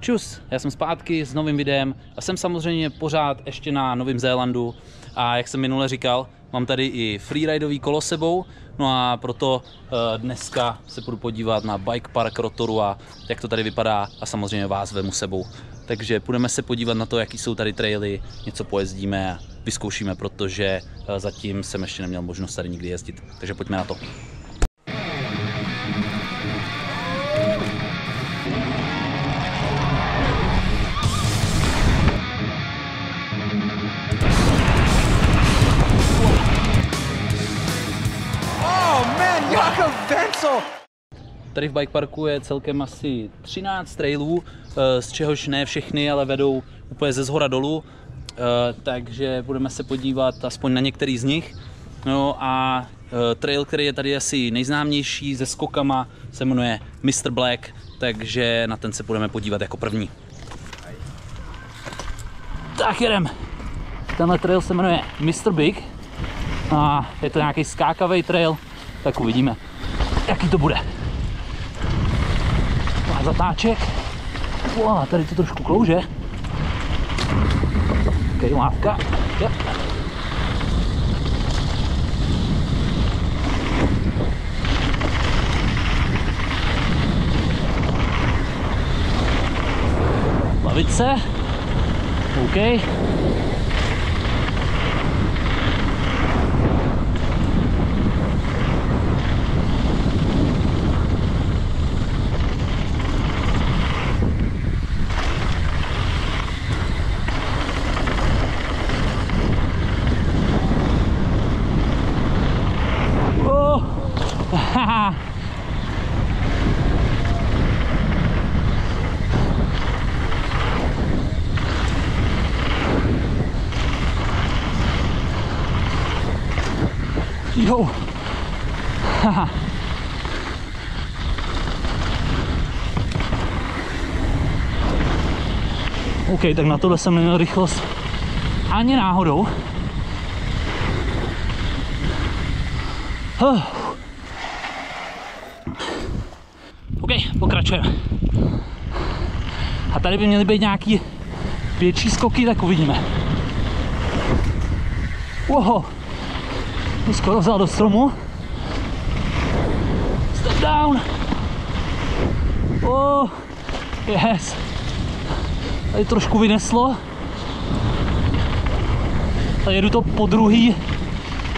Čus, já jsem zpátky s novým videem a jsem samozřejmě pořád ještě na Novém Zélandu a jak jsem minule říkal, mám tady i freeridový kolo sebou, no a proto uh, dneska se budu podívat na bike park Rotoru a jak to tady vypadá a samozřejmě vás vemu sebou. Takže půjdeme se podívat na to, jaký jsou tady traily, něco pojezdíme a vyzkoušíme, protože uh, zatím jsem ještě neměl možnost tady nikdy jezdit. Takže pojďme na to. Tady v bike parku je celkem asi 13 trailů, eh, z čehož ne všechny, ale vedou úplně ze zhora dolů, eh, takže budeme se podívat aspoň na některý z nich. No a eh, trail, který je tady asi nejznámější se skokama, se jmenuje Mr. Black, takže na ten se budeme podívat jako první. Tak jedem. Tenhle trail se jmenuje Mr. Big a je to nějaký skákavý trail, tak uvidíme, jaký to bude. Zatáček. Wow, tady to trošku klouže. Okay, lávka. Yep. Lavice. OK. Oh. Jo. OK, tak na tohle jsem neměl rychlost ani náhodou. Huh. OK, pokračujeme. A tady by měly být nějaký větší skoky, tak uvidíme. Wow, to skoro vzal do stromu. Step down. Oh, yes. Tady trošku vyneslo. A jedu to po druhý,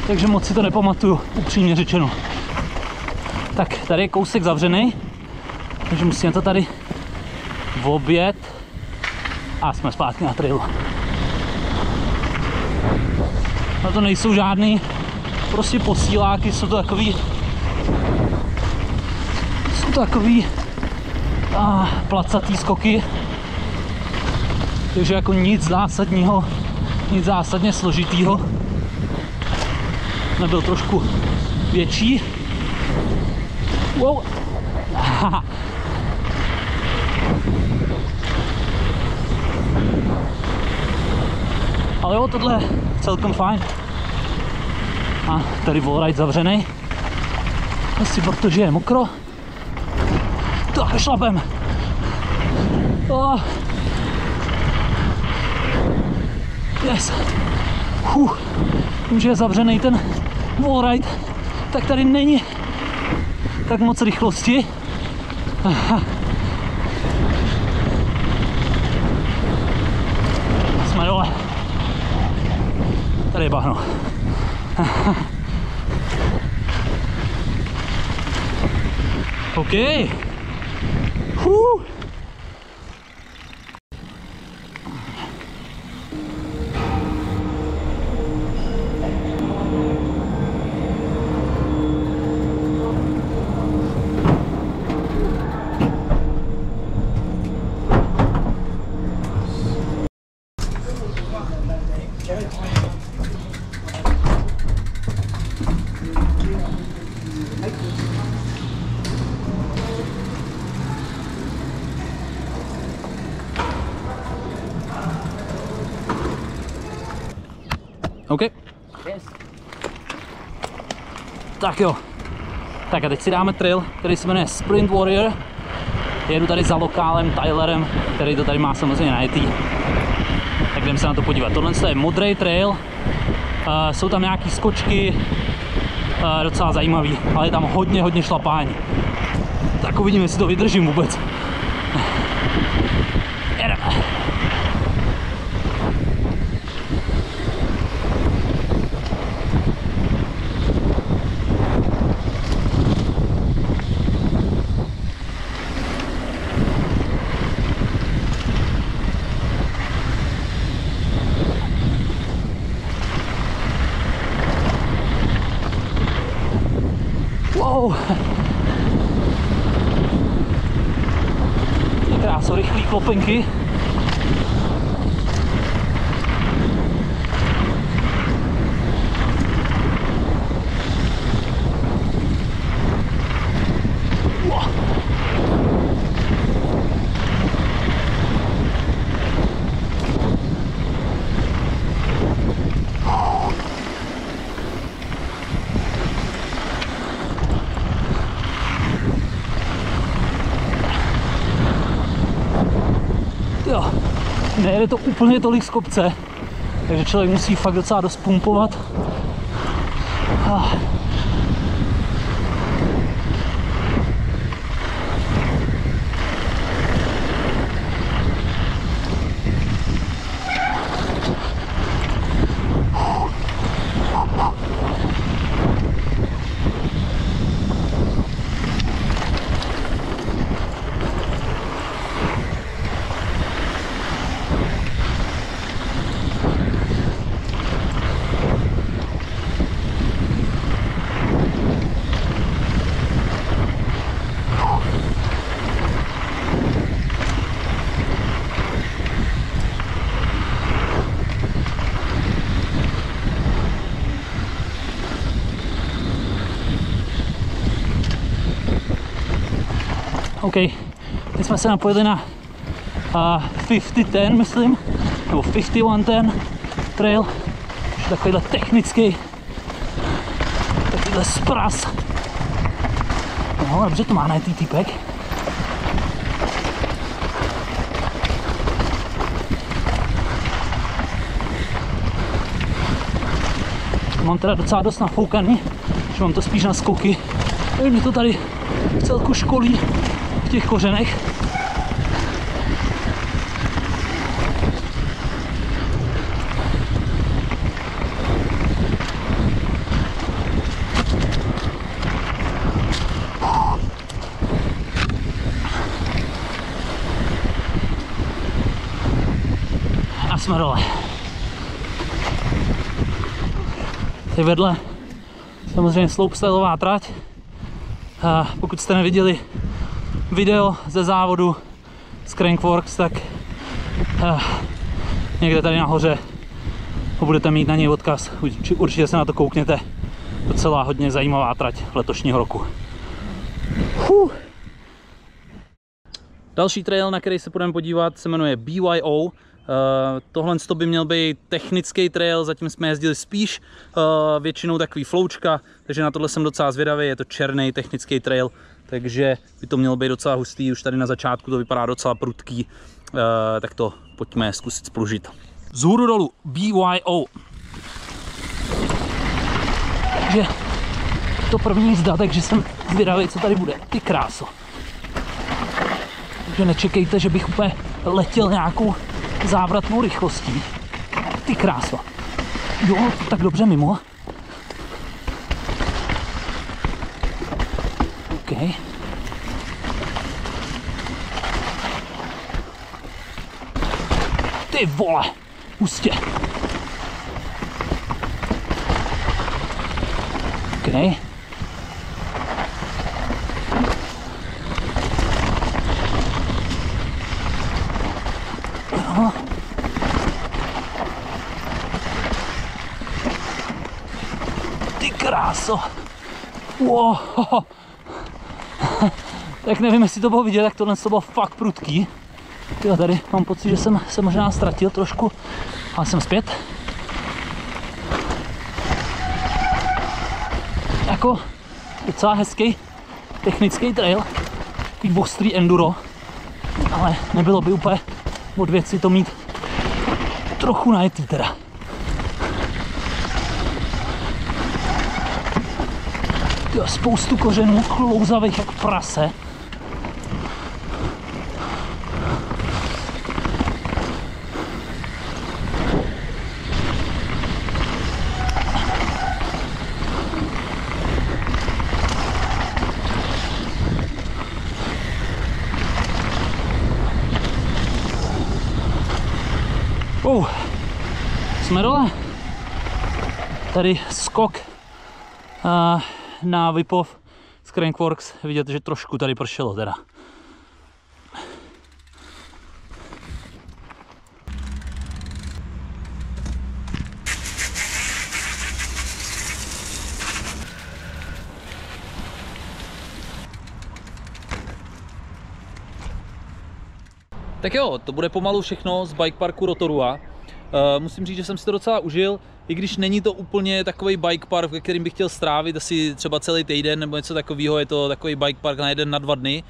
takže moc si to nepamatuju, upřímně řečeno. Tak, tady je kousek zavřený, takže musíme to tady obět a jsme zpátky na trailu. A to nejsou žádný prostě posíláky, jsou to takový jsou to takový a, placatý skoky takže jako nic zásadního nic zásadně složitýho nebyl trošku větší wow. ale jo, tohle je celkem fajn a tady wallride zavřený. Asi protože je mokro. Tak šlapem. Oh. Yes. Huh. Tím, že je zavřený ten wallride, tak tady není tak moc rychlosti. Aha. มาด้วยทะเลบ้านเนาะโอเคฮู้ OK. Yes. Tak jo. Tak a teď si dáme trail, který se jmenuje Sprint Warrior. Jedu tady za lokálem Tylerem, který to tady má samozřejmě najetý. Tak jdem se na to podívat. Tohle je modrý trail, jsou tam nějaký skočky, docela zajímavý, ale je tam hodně, hodně šlapání. Tak uvidím, jestli to vydržím vůbec. Jedeme. Wow. Je kráso, rychlý klopenky. Wow. Jo, nejde to úplně tolik z kopce, takže člověk musí fakt docela dost pumpovat. Ah. OK, teď jsme se napojili na uh, 5010, myslím, nebo 5110 trail, je takovýhle technický, takovýhle spras. No, dobře to má na týpek. Mám teda docela dost nafoukaný, že mám to spíš na skoky. Mě to tady v celku školí těch kořenech. A jsme dole. Tady vedle samozřejmě slopestyleová trať. A pokud jste neviděli video ze závodu z Crankworks, tak uh, někde tady nahoře ho budete mít na něj odkaz. Urči- Určitě se na to koukněte. Docela hodně zajímavá trať letošního roku. Huh. Další trail, na který se budeme podívat, se jmenuje BYO. Uh, tohle to by měl být technický trail, zatím jsme jezdili spíš uh, většinou takový floučka, takže na tohle jsem docela zvědavý, je to černý technický trail, takže by to mělo být docela hustý, už tady na začátku to vypadá docela prudký, uh, tak to pojďme zkusit splužit. Z hůru dolů BYO. Takže to první jízda, takže jsem zvědavý, co tady bude. Ty kráso. Takže nečekejte, že bych úplně letěl nějakou závratnou rychlostí. Ty kráso. Jo, tak dobře mimo. OK. Ty vole, hustě. OK. No. Ty kráso. Wow. tak nevím, jestli to bylo vidět, tak tohle to bylo fakt prudký. Tyjo, tady mám pocit, že jsem se možná ztratil trošku, ale jsem zpět. Jako docela hezký technický trail, takový ostrý enduro. Ale nebylo by úplně od věci to mít trochu najetý teda. Jo, spoustu kořenů, klouzavých jak prase. Oh, jsme dole. Tady skok na Vipov z Crankworks. Vidíte, že trošku tady pršelo teda. Tak jo, to bude pomalu všechno z bike parku Rotorua. Uh, musím říct, že jsem si to docela užil, i když není to úplně takový bike park, ve kterým bych chtěl strávit asi třeba celý týden nebo něco takového, je to takový bike park na jeden, na dva dny.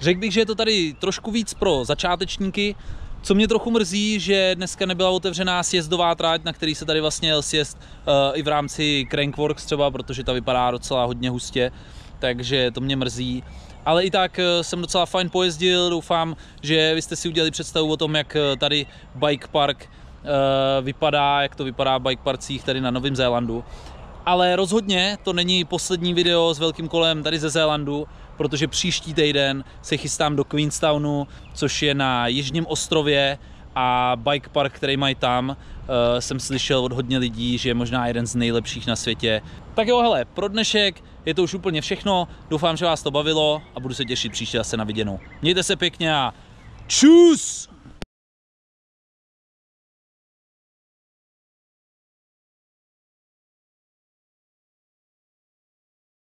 Řekl bych, že je to tady trošku víc pro začátečníky, co mě trochu mrzí, že dneska nebyla otevřená sjezdová tráť, na který se tady vlastně jel sjezd uh, i v rámci Crankworks třeba, protože ta vypadá docela hodně hustě, takže to mě mrzí ale i tak eh, jsem docela fajn pojezdil, doufám, že vy jste si udělali představu o tom, jak eh, tady bike park eh, vypadá, jak to vypadá v bike parcích tady na Novém Zélandu. Ale rozhodně to není poslední video s velkým kolem tady ze Zélandu, protože příští týden se chystám do Queenstownu, což je na jižním ostrově a bike park, který mají tam, uh, jsem slyšel od hodně lidí, že je možná jeden z nejlepších na světě. Tak jo, hele, pro dnešek je to už úplně všechno. Doufám, že vás to bavilo a budu se těšit příště zase na viděnou. Mějte se pěkně a čus!